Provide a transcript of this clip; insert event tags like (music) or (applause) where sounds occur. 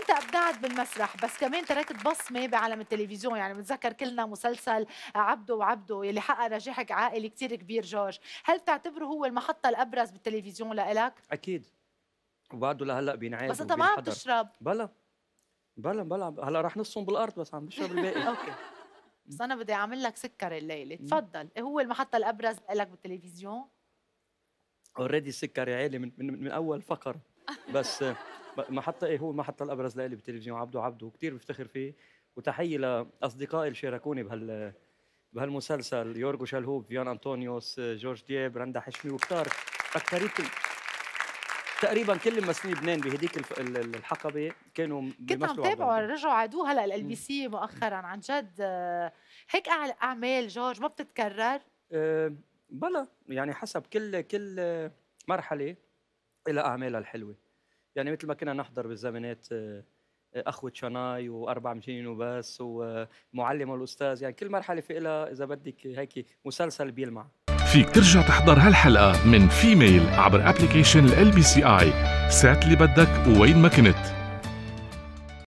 انت ابدعت بالمسرح بس كمان تركت بصمه بعالم التلفزيون يعني بنتذكر كلنا مسلسل عبده وعبده يلي حقق نجاح عائلي كتير كبير جورج. هل بتعتبره هو المحطه الأبرز بالتلفزيون لإلك؟ أكيد. وبعده لهلأ بينعاد بس أنت ما عم تشرب. بلا بلا بلا. هلأ رح نصهم بالأرض بس عم بشرب الباقي. okay. (laughs) بس أنا بدي أعمل لك سكر الليلة. تفضل. إيه هو المحطه الأبرز لك بالتلفزيون؟ already السكر عالي من, من, من أول فقرة. بس (laughs) محطة إيه هو المحطة الأبرز لإلي بالتلفزيون عبده عبده كثير بفتخر فيه. وتحية لأصدقائي اللي شاركوني بهال بهالمسلسل. يورجو شلهوب فيفيان أنطونيوس جورج دياب رندا حشمي وكتار اكثريه تقريبا كل ممثلين لبنان بهديك الحقبة كانوا كنت عم تابعوا رجعوا عادوه هلا ال LBC مؤخرا عن جد. هيك أعمال جورج ما بتتكرر؟ أه بلا. يعني حسب كل كل مرحلة لها أعمالها الحلوة. يعني مثل ما كنا نحضر بالزمانات آه، اخوة شناي وأربع مجانين وبس والمعلمة والأستاذ يعني كل مرحلة في لها إذا بدك هيك مسلسل بيلمع. فيك ترجع تحضر هالحلقة من فيميل عبر application ال LBC اي ساعة اللي بدك ووين ما كنت.